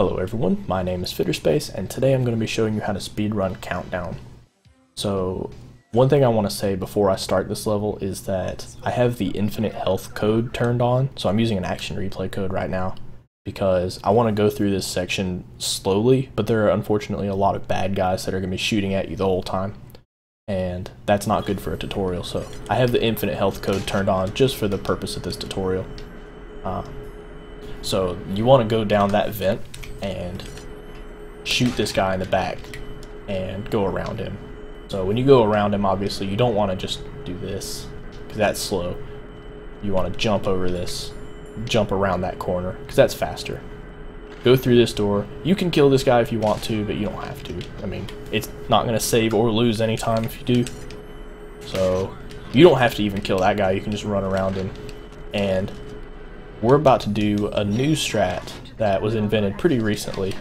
Hello everyone, my name is Fitterspace, and today I'm going to be showing you how to speedrun Countdown. So, one thing I want to say before I start this level is that I have the infinite health code turned on, so I'm using an action replay code right now because I want to go through this section slowly, but there are unfortunately a lot of bad guys that are going to be shooting at you the whole time, and that's not good for a tutorial, so I have the infinite health code turned on just for the purpose of this tutorial. Uh, so you want to go down that vent and shoot this guy in the back and go around him. So when you go around him, obviously, you don't want to just do this, because that's slow. You want to jump over this, jump around that corner, because that's faster. Go through this door. You can kill this guy if you want to, but you don't have to. I mean, it's not going to save or lose any time if you do. So, you don't have to even kill that guy. You can just run around him. And we're about to do a new strat that was invented pretty recently.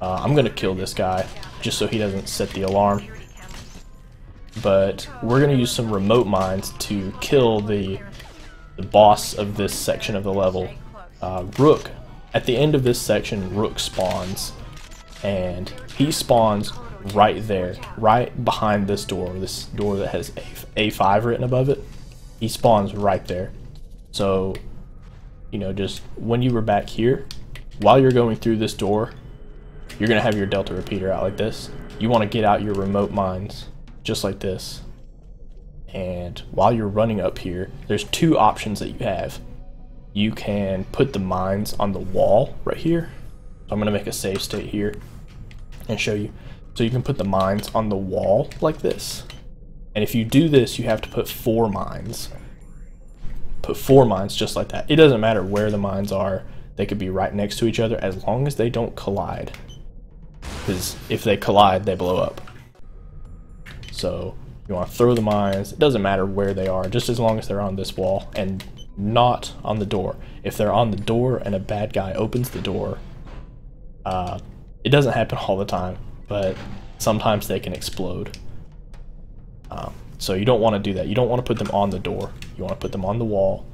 Uh, I'm going to kill this guy just so he doesn't set the alarm. But we're going to use some remote mines to kill the, the boss of this section of the level, uh, Rook. At the end of this section, Rook spawns, and he spawns right there, right behind this door, this door that has A A5 written above it. He spawns right there. So, you know, just when you were back here, while you're going through this door, you're going to have your delta repeater out like this. You want to get out your remote mines just like this. And while you're running up here, there's two options that you have. You can put the mines on the wall right here. So I'm going to make a save state here and show you. So you can put the mines on the wall like this. And if you do this, you have to put four mines. Put four mines just like that. It doesn't matter where the mines are. They could be right next to each other as long as they don't collide. Because if they collide, they blow up. So you want to throw the mines. It doesn't matter where they are, just as long as they're on this wall and not on the door. If they're on the door and a bad guy opens the door, uh, it doesn't happen all the time, but sometimes they can explode. Um, so you don't want to do that. You don't want to put them on the door. You want to put them on the wall,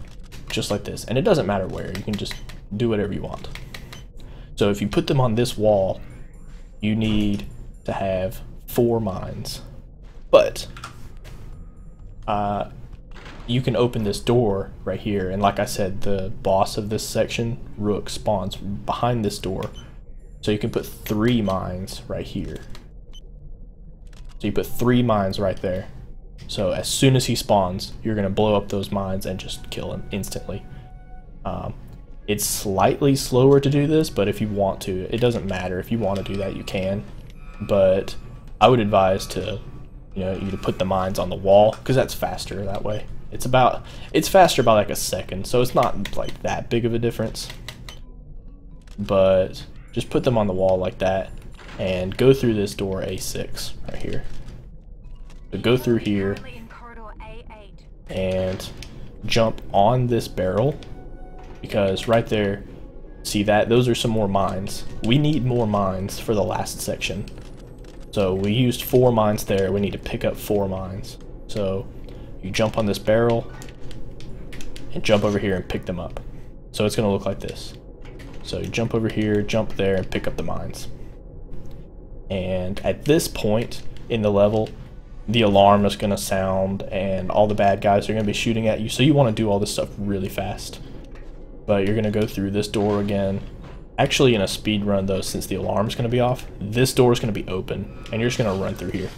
just like this. And it doesn't matter where. You can just do whatever you want. So if you put them on this wall, you need to have four mines. But uh, you can open this door right here, and like I said, the boss of this section, Rook, spawns behind this door. So you can put three mines right here. So you put three mines right there. So as soon as he spawns, you're going to blow up those mines and just kill him instantly. Um, it's slightly slower to do this, but if you want to, it doesn't matter. If you want to do that, you can. But I would advise to, you know, you to put the mines on the wall because that's faster that way. It's about, it's faster by like a second, so it's not like that big of a difference. But just put them on the wall like that and go through this door A6 right here. So go through here and jump on this barrel because right there, see that? Those are some more mines. We need more mines for the last section. So we used four mines there. We need to pick up four mines. So you jump on this barrel and jump over here and pick them up. So it's going to look like this. So you jump over here, jump there, and pick up the mines. And at this point in the level, the alarm is going to sound and all the bad guys are going to be shooting at you. So you want to do all this stuff really fast. But you're going to go through this door again. Actually, in a speed run, though, since the alarm is going to be off, this door is going to be open, and you're just going to run through here.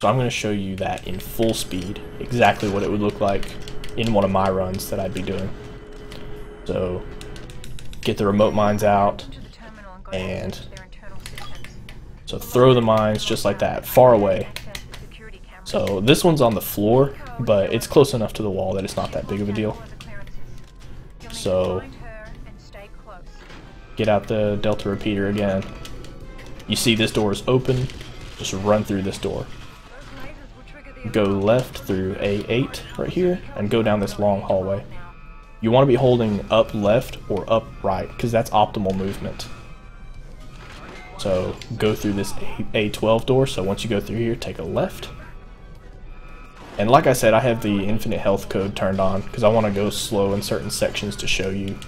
So I'm going to show you that in full speed, exactly what it would look like in one of my runs that I'd be doing. So get the remote mines out, and so throw the mines just like that, far away. So this one's on the floor, but it's close enough to the wall that it's not that big of a deal. So get out the delta repeater again. You see this door is open, just run through this door. Go left through A8 right here and go down this long hallway. You want to be holding up left or up right because that's optimal movement. So go through this A A12 door, so once you go through here, take a left. And like I said, I have the infinite health code turned on because I want to go slow in certain sections to show you.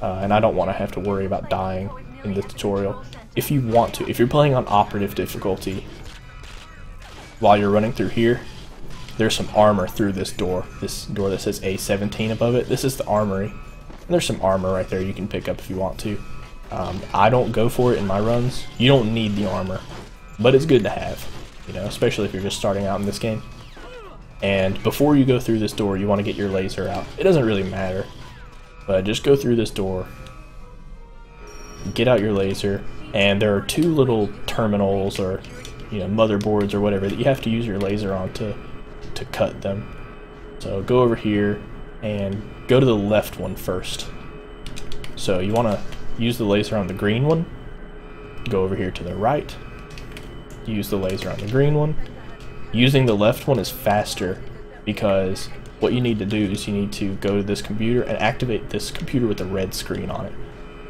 Uh, and I don't want to have to worry about dying. in the tutorial. If you want to, if you're playing on operative difficulty, while you're running through here, there's some armor through this door. This door that says A17 above it. This is the armory. And there's some armor right there you can pick up if you want to. Um, I don't go for it in my runs. You don't need the armor, but it's good to have, you know, especially if you're just starting out in this game. And before you go through this door, you want to get your laser out. It doesn't really matter, but just go through this door, get out your laser, and there are two little terminals or you know motherboards or whatever that you have to use your laser on to to cut them. So go over here and go to the left one first. So you want to use the laser on the green one. Go over here to the right. Use the laser on the green one. Using the left one is faster because what you need to do is you need to go to this computer and activate this computer with a red screen on it.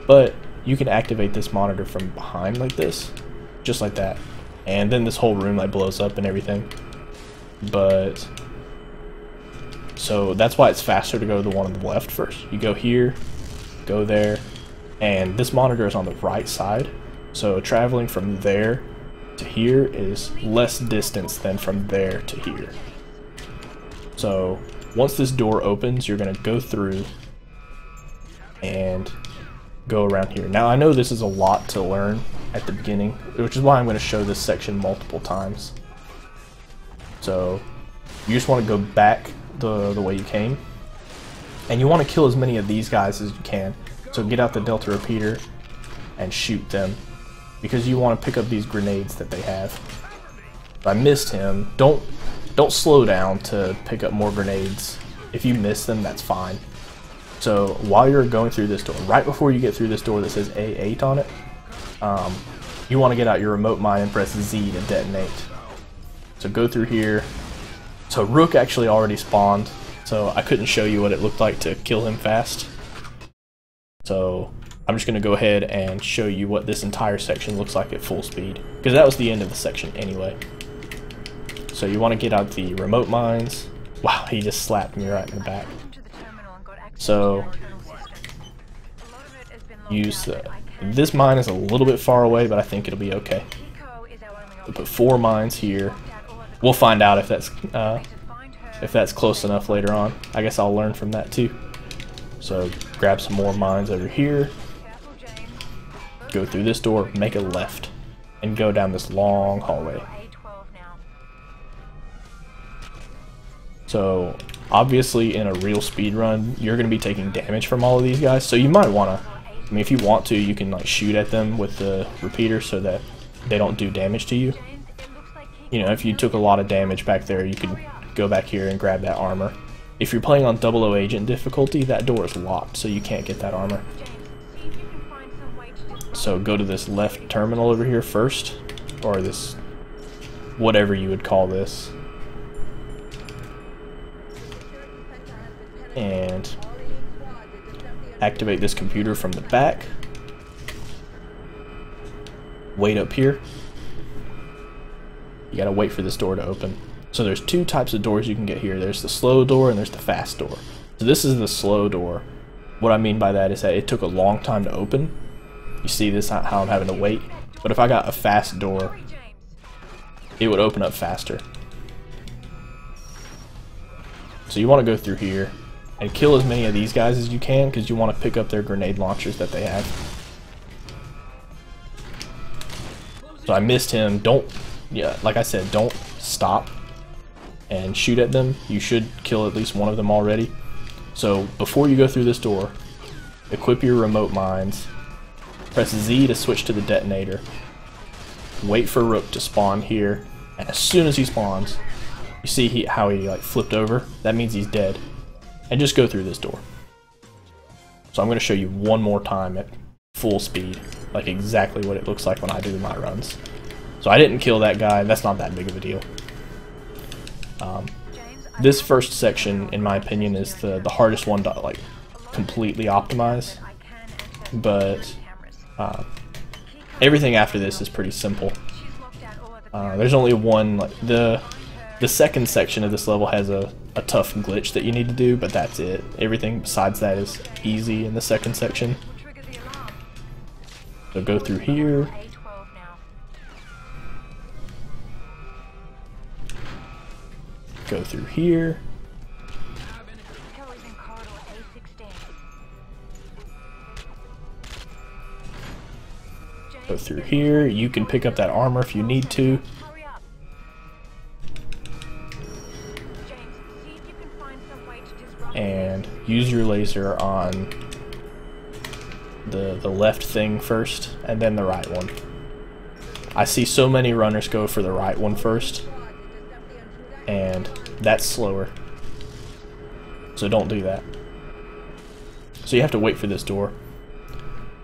But you can activate this monitor from behind like this, just like that. And then this whole room like blows up and everything. But, so that's why it's faster to go to the one on the left first. You go here, go there, and this monitor is on the right side. So traveling from there to here is less distance than from there to here. So once this door opens, you're going to go through and go around here. Now I know this is a lot to learn at the beginning, which is why I'm going to show this section multiple times. So you just want to go back the, the way you came. And you want to kill as many of these guys as you can. So get out the Delta Repeater and shoot them because you want to pick up these grenades that they have. If I missed him, don't don't slow down to pick up more grenades. If you miss them, that's fine. So while you're going through this door, right before you get through this door that says A8 on it, um, you want to get out your remote mine and press Z to detonate. So go through here. So Rook actually already spawned, so I couldn't show you what it looked like to kill him fast. So I'm just going to go ahead and show you what this entire section looks like at full speed, because that was the end of the section anyway. So you want to get out the remote mines. Wow, he just slapped me right in the back. So use the, this mine is a little bit far away, but I think it'll be okay. We'll put four mines here. We'll find out if that's uh, if that's close enough later on. I guess I'll learn from that too. So grab some more mines over here go through this door, make a left, and go down this long hallway. So obviously in a real speed run, you're going to be taking damage from all of these guys, so you might want to, I mean if you want to, you can like shoot at them with the repeater so that they don't do damage to you. You know, if you took a lot of damage back there, you could go back here and grab that armor. If you're playing on double O agent difficulty, that door is locked, so you can't get that armor. So go to this left terminal over here first, or this, whatever you would call this. And activate this computer from the back. Wait up here. You gotta wait for this door to open. So there's two types of doors you can get here. There's the slow door and there's the fast door. So this is the slow door. What I mean by that is that it took a long time to open you see this, how I'm having to wait. But if I got a fast door, it would open up faster. So you want to go through here and kill as many of these guys as you can because you want to pick up their grenade launchers that they have. So I missed him. Don't, yeah, like I said, don't stop and shoot at them. You should kill at least one of them already. So before you go through this door, equip your remote mines Press Z to switch to the detonator. Wait for Rook to spawn here, and as soon as he spawns, you see he, how he like flipped over? That means he's dead. And just go through this door. So I'm going to show you one more time at full speed, like exactly what it looks like when I do my runs. So I didn't kill that guy, that's not that big of a deal. Um, this first section, in my opinion, is the, the hardest one to like completely optimize. But uh, everything after this is pretty simple. Uh, there's only one, like, the the second section of this level has a, a tough glitch that you need to do, but that's it. Everything besides that is easy in the second section. So go through here. Go through here. Go through here. You can pick up that armor if you need to. And use your laser on the, the left thing first, and then the right one. I see so many runners go for the right one first, and that's slower. So don't do that. So you have to wait for this door.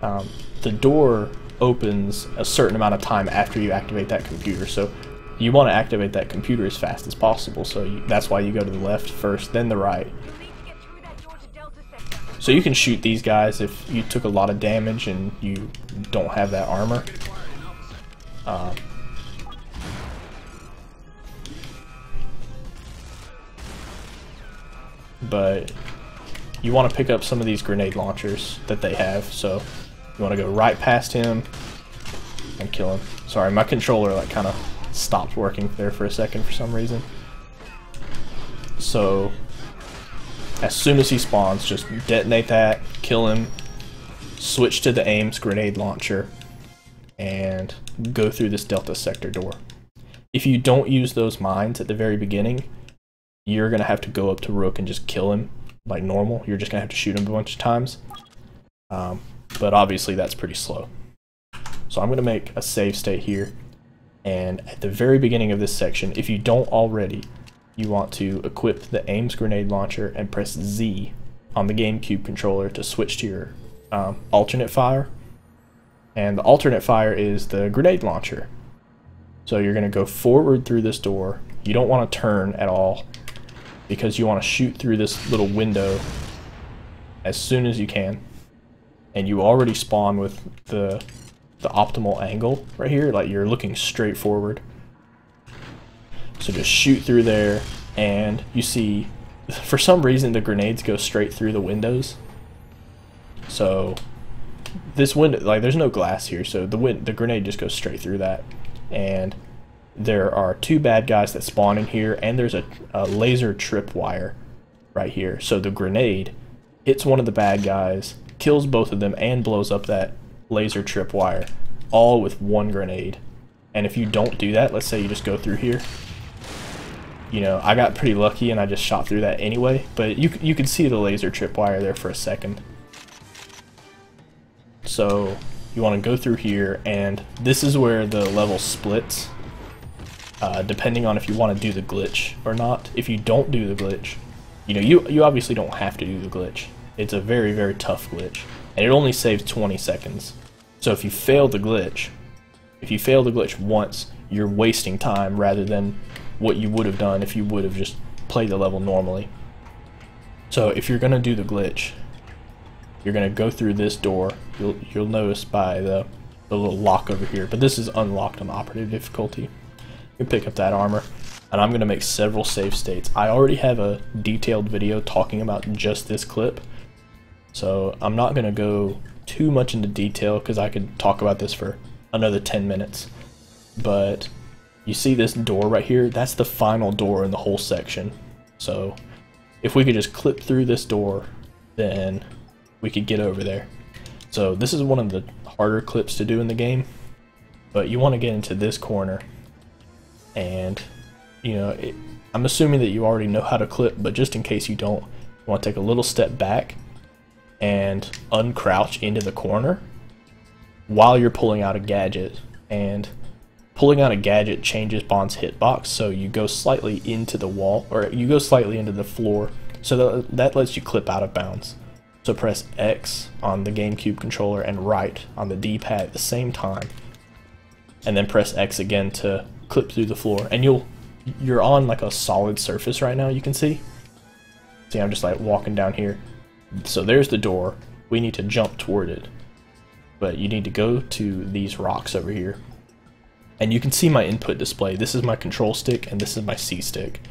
Um, the door opens a certain amount of time after you activate that computer. So you want to activate that computer as fast as possible. So you, that's why you go to the left first, then the right. So you can shoot these guys if you took a lot of damage and you don't have that armor. Uh, but you want to pick up some of these grenade launchers that they have. So you want to go right past him and kill him. Sorry, my controller like kind of stopped working there for a second for some reason. So as soon as he spawns, just detonate that, kill him, switch to the AIMS grenade launcher, and go through this Delta sector door. If you don't use those mines at the very beginning, you're going to have to go up to Rook and just kill him like normal. You're just going to have to shoot him a bunch of times. Um, but obviously that's pretty slow. So I'm going to make a save state here. And at the very beginning of this section, if you don't already, you want to equip the AIMS grenade launcher and press Z on the GameCube controller to switch to your um, alternate fire. And the alternate fire is the grenade launcher. So you're going to go forward through this door. You don't want to turn at all because you want to shoot through this little window as soon as you can and you already spawn with the the optimal angle right here, like you're looking straight forward. So just shoot through there, and you see, for some reason, the grenades go straight through the windows. So this window, like there's no glass here, so the win the grenade just goes straight through that. And there are two bad guys that spawn in here, and there's a, a laser trip wire right here. So the grenade hits one of the bad guys, kills both of them and blows up that laser trip wire, all with one grenade. And if you don't do that, let's say you just go through here, you know, I got pretty lucky and I just shot through that anyway, but you, you can see the laser trip wire there for a second. So you want to go through here and this is where the level splits, uh, depending on if you want to do the glitch or not. If you don't do the glitch, you know, you, you obviously don't have to do the glitch. It's a very, very tough glitch. And it only saves 20 seconds. So if you fail the glitch, if you fail the glitch once, you're wasting time rather than what you would have done if you would have just played the level normally. So if you're going to do the glitch, you're going to go through this door. You'll, you'll notice by the, the little lock over here, but this is unlocked on operative difficulty. You pick up that armor, and I'm going to make several save states. I already have a detailed video talking about just this clip, so I'm not going to go too much into detail because I could talk about this for another 10 minutes. But you see this door right here? That's the final door in the whole section. So if we could just clip through this door, then we could get over there. So this is one of the harder clips to do in the game. But you want to get into this corner. And, you know, it, I'm assuming that you already know how to clip, but just in case you don't, you want to take a little step back and uncrouch into the corner while you're pulling out a gadget. And pulling out a gadget changes Bond's hitbox, so you go slightly into the wall, or you go slightly into the floor, so that, that lets you clip out of bounds. So press X on the GameCube controller and right on the D-pad at the same time. And then press X again to clip through the floor. And you'll you're on like a solid surface right now, you can see. See, I'm just like walking down here. So there's the door. We need to jump toward it. But you need to go to these rocks over here. And you can see my input display. This is my control stick and this is my C stick.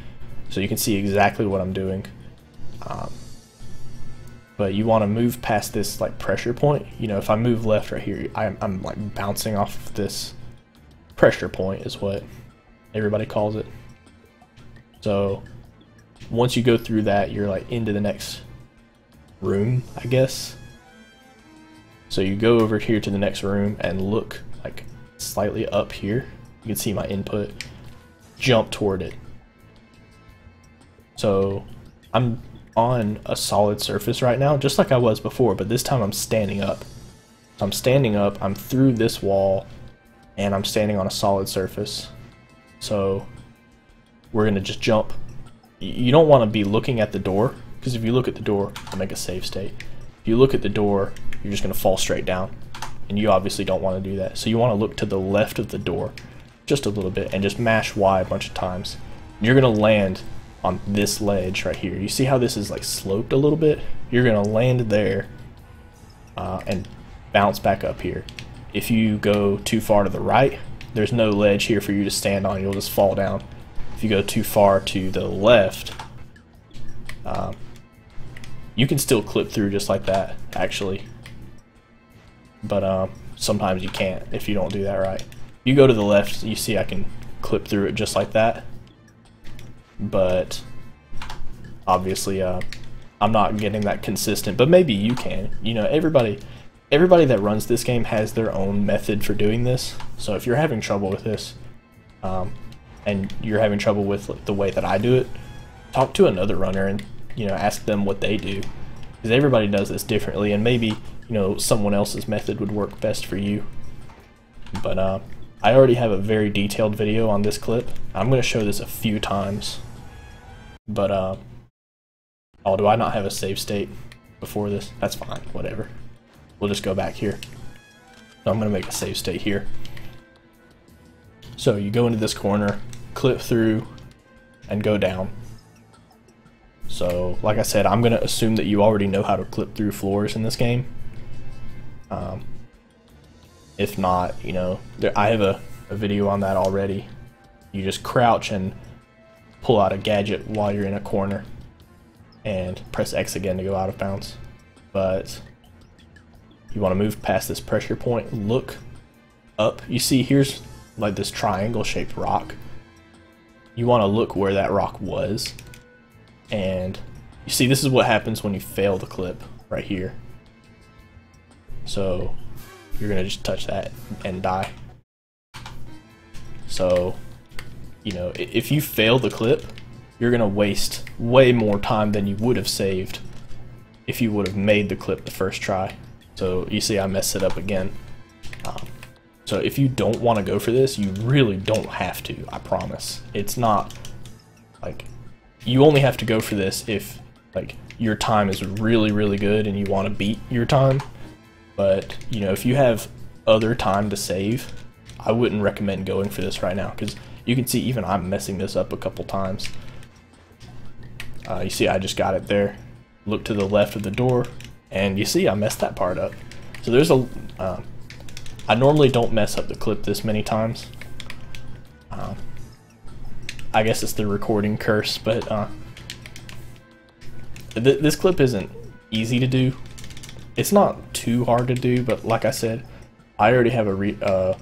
So you can see exactly what I'm doing. Um, but you want to move past this like pressure point. You know, if I move left right here, I'm, I'm like bouncing off of this pressure point is what everybody calls it. So once you go through that, you're like into the next room, I guess. So you go over here to the next room and look like slightly up here. You can see my input. Jump toward it. So I'm on a solid surface right now, just like I was before, but this time I'm standing up. So I'm standing up, I'm through this wall, and I'm standing on a solid surface. So we're gonna just jump. You don't want to be looking at the door, because if you look at the door, I'll make a save state. If you look at the door, you're just gonna fall straight down. And you obviously don't want to do that. So you want to look to the left of the door, just a little bit, and just mash Y a bunch of times. You're gonna land on this ledge right here. You see how this is like sloped a little bit? You're gonna land there uh, and bounce back up here. If you go too far to the right, there's no ledge here for you to stand on. You'll just fall down. If you go too far to the left, um, you can still clip through just like that, actually. But um, sometimes you can't if you don't do that right. You go to the left, you see I can clip through it just like that but obviously uh, I'm not getting that consistent. But maybe you can. You know, everybody everybody that runs this game has their own method for doing this. So if you're having trouble with this, um, and you're having trouble with the way that I do it, talk to another runner and you know ask them what they do, because everybody does this differently, and maybe you know someone else's method would work best for you. But uh, I already have a very detailed video on this clip. I'm going to show this a few times but, uh, oh, do I not have a save state before this? That's fine, whatever. We'll just go back here. So I'm going to make a save state here. So you go into this corner, clip through, and go down. So, like I said, I'm going to assume that you already know how to clip through floors in this game. Um, if not, you know, there, I have a, a video on that already. You just crouch and pull out a gadget while you're in a corner and press X again to go out of bounds. But you want to move past this pressure point, look up. You see here's like this triangle shaped rock. You want to look where that rock was. And you see this is what happens when you fail the clip right here. So you're to just touch that and die. So you know, if you fail the clip, you're to waste way more time than you would have saved if you would have made the clip the first try. So you see I messed it up again. Um, so if you don't want to go for this, you really don't have to, I promise. It's not, like, you only have to go for this if, like, your time is really, really good and you want to beat your time. But, you know, if you have other time to save, I wouldn't recommend going for this right now because you can see even I'm messing this up a couple times. Uh, you see I just got it there. Look to the left of the door, and you see I messed that part up. So there's a. Uh, I normally don't mess up the clip this many times. Uh, I guess it's the recording curse, but uh, th this clip isn't easy to do. It's not too hard to do, but like I said, I already have a re uh,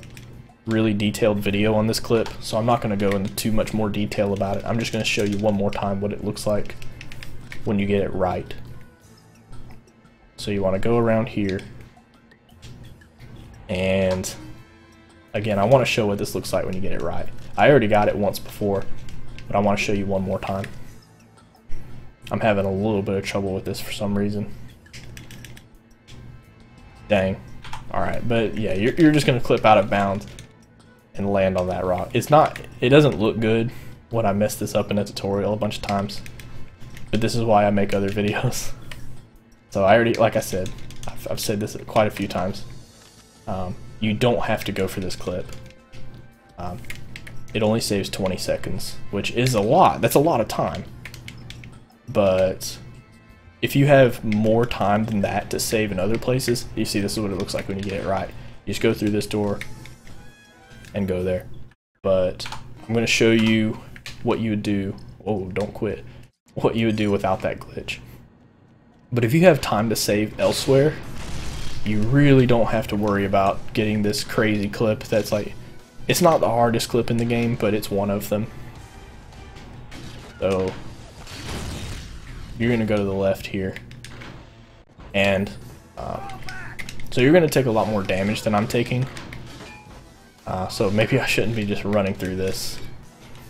really detailed video on this clip, so I'm not going to go into too much more detail about it. I'm just going to show you one more time what it looks like when you get it right. So you want to go around here, and again, I want to show what this looks like when you get it right. I already got it once before, but I want to show you one more time. I'm having a little bit of trouble with this for some reason. Dang. Alright, but yeah, you're, you're just going to clip out of bounds and land on that rock. It's not, it doesn't look good when I mess this up in a tutorial a bunch of times, but this is why I make other videos. So I already, like I said, I've, I've said this quite a few times. Um, you don't have to go for this clip. Um, it only saves 20 seconds, which is a lot. That's a lot of time. But if you have more time than that to save in other places, you see this is what it looks like when you get it right. You just go through this door, and go there. But I'm going to show you what you would do. Oh, don't quit. What you would do without that glitch. But if you have time to save elsewhere, you really don't have to worry about getting this crazy clip that's like, it's not the hardest clip in the game, but it's one of them. So, you're going to go to the left here. And, um, so you're going to take a lot more damage than I'm taking. Uh, so maybe I shouldn't be just running through this.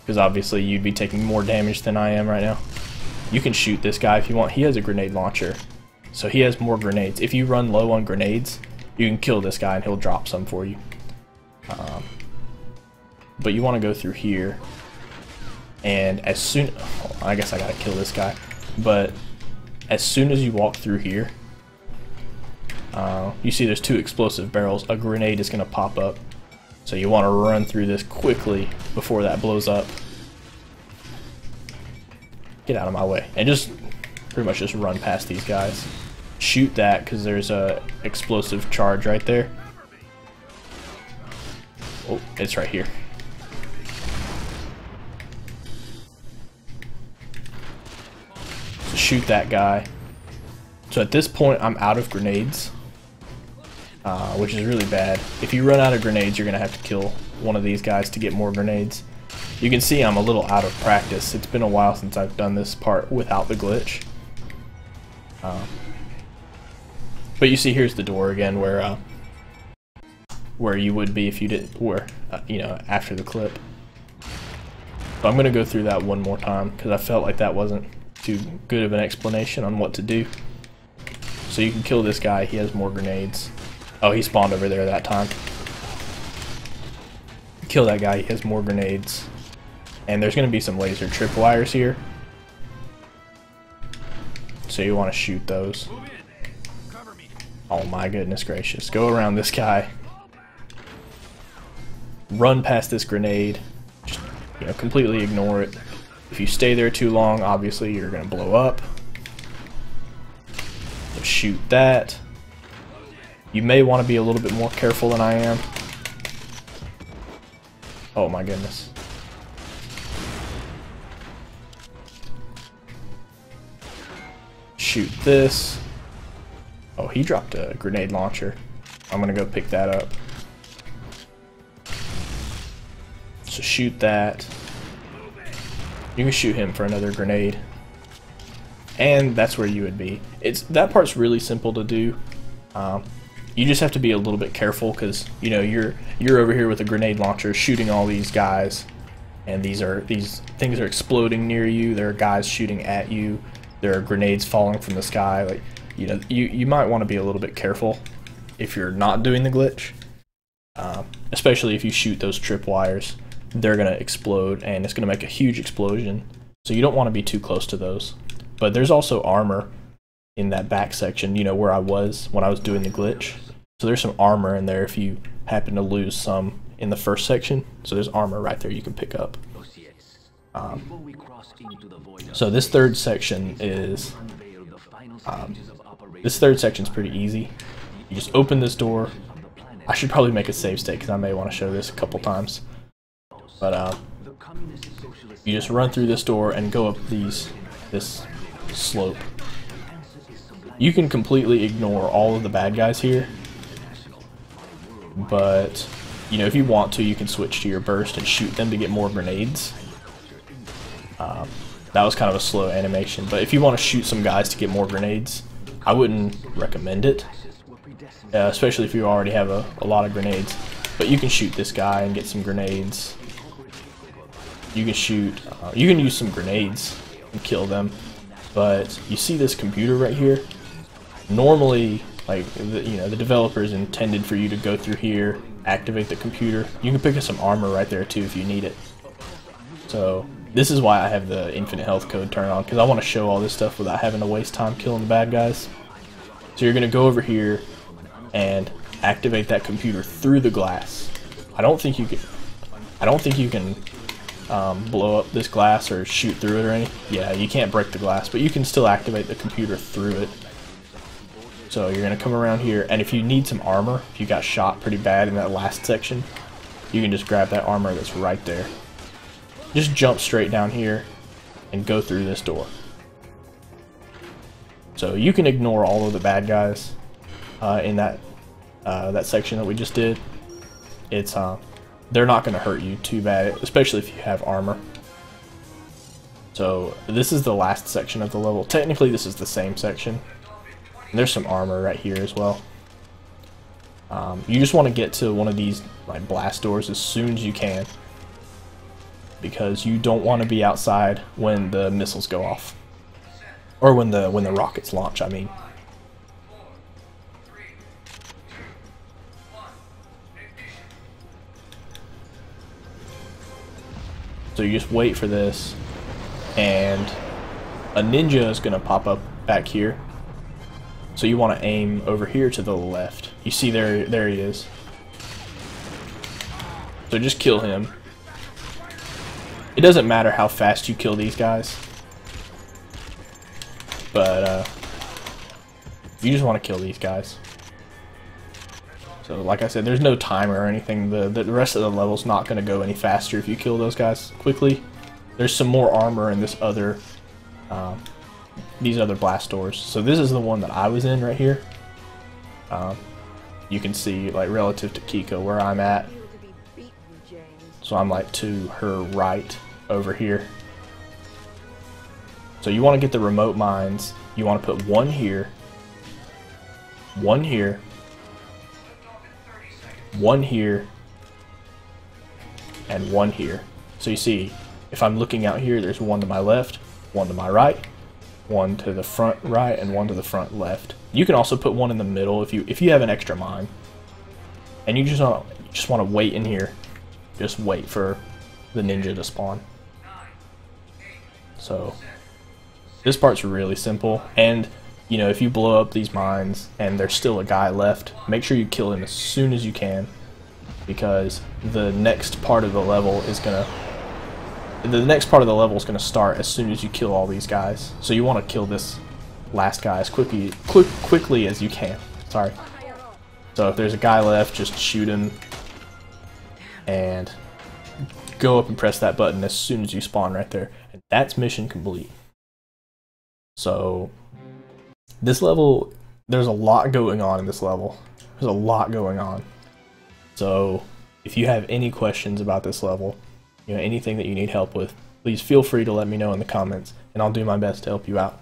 Because obviously you'd be taking more damage than I am right now. You can shoot this guy if you want. He has a grenade launcher. So he has more grenades. If you run low on grenades, you can kill this guy and he'll drop some for you. Um, but you want to go through here. And as soon... Oh, I guess I gotta kill this guy. But as soon as you walk through here, uh, you see there's two explosive barrels. A grenade is going to pop up. So you want to run through this quickly before that blows up. Get out of my way. And just pretty much just run past these guys. Shoot that because there's a explosive charge right there. Oh, it's right here. Shoot that guy. So at this point, I'm out of grenades uh, which is really bad. If you run out of grenades, you're going to have to kill one of these guys to get more grenades. You can see I'm a little out of practice. It's been a while since I've done this part without the glitch. Uh, but you see here's the door again where uh, where you would be if you didn't, where, uh, you know, after the clip. But I'm going to go through that one more time because I felt like that wasn't too good of an explanation on what to do. So you can kill this guy, he has more grenades. Oh, he spawned over there that time. Kill that guy, he has more grenades. And there's going to be some laser tripwires here. So you want to shoot those. Oh my goodness gracious. Go around this guy. Run past this grenade. Just, you know, completely ignore it. If you stay there too long, obviously you're going to blow up. Shoot that. You may want to be a little bit more careful than I am. Oh my goodness. Shoot this. Oh, he dropped a grenade launcher. I'm gonna go pick that up. So shoot that. You can shoot him for another grenade. And that's where you would be. It's That part's really simple to do. Um, you just have to be a little bit careful because you know you're you're over here with a grenade launcher shooting all these guys and these are these things are exploding near you there are guys shooting at you there are grenades falling from the sky like you know you you might want to be a little bit careful if you're not doing the glitch uh, especially if you shoot those trip wires they're gonna explode and it's gonna make a huge explosion so you don't want to be too close to those but there's also armor in that back section, you know, where I was when I was doing the glitch. So there's some armor in there if you happen to lose some in the first section. So there's armor right there you can pick up. Um, so this third section is, um, this third section is pretty easy. You just open this door. I should probably make a save state because I may want to show this a couple times. But uh, you just run through this door and go up these this slope you can completely ignore all of the bad guys here. But, you know, if you want to, you can switch to your burst and shoot them to get more grenades. Um, that was kind of a slow animation. But if you want to shoot some guys to get more grenades, I wouldn't recommend it. Uh, especially if you already have a, a lot of grenades. But you can shoot this guy and get some grenades. You can shoot, uh, you can use some grenades and kill them. But you see this computer right here? normally like the, you know the developer is intended for you to go through here activate the computer you can pick up some armor right there too if you need it so this is why I have the infinite health code turned on because I want to show all this stuff without having to waste time killing the bad guys so you're gonna go over here and activate that computer through the glass I don't think you can I don't think you can um, blow up this glass or shoot through it or anything yeah you can't break the glass but you can still activate the computer through it so you're going to come around here, and if you need some armor, if you got shot pretty bad in that last section, you can just grab that armor that's right there. Just jump straight down here and go through this door. So you can ignore all of the bad guys uh, in that uh, that section that we just did. It's uh, they're not going to hurt you too bad, especially if you have armor. So this is the last section of the level. Technically, this is the same section. And there's some armor right here as well. Um, you just want to get to one of these like blast doors as soon as you can because you don't want to be outside when the missiles go off or when the when the rockets launch I mean so you just wait for this and a ninja is gonna pop up back here so you want to aim over here to the left. You see there, there he is. So just kill him. It doesn't matter how fast you kill these guys. But, uh, you just want to kill these guys. So, like I said, there's no timer or anything. The, the rest of the level's not going to go any faster if you kill those guys quickly. There's some more armor in this other um, these other blast doors. So this is the one that I was in right here. Um, you can see like relative to Kiko where I'm at. So I'm like to her right over here. So you want to get the remote mines. You want to put one here, one here, one here, and one here. So you see, if I'm looking out here, there's one to my left, one to my right, one to the front right and one to the front left. You can also put one in the middle if you if you have an extra mine. And you just want just want to wait in here. Just wait for the ninja to spawn. So this part's really simple and you know if you blow up these mines and there's still a guy left, make sure you kill him as soon as you can because the next part of the level is going to the next part of the level is going to start as soon as you kill all these guys. So you want to kill this last guy as quickly, quick, quickly as you can. Sorry. So if there's a guy left, just shoot him and go up and press that button as soon as you spawn right there. And that's mission complete. So this level, there's a lot going on in this level. There's a lot going on. So if you have any questions about this level, you know, anything that you need help with, please feel free to let me know in the comments, and I'll do my best to help you out.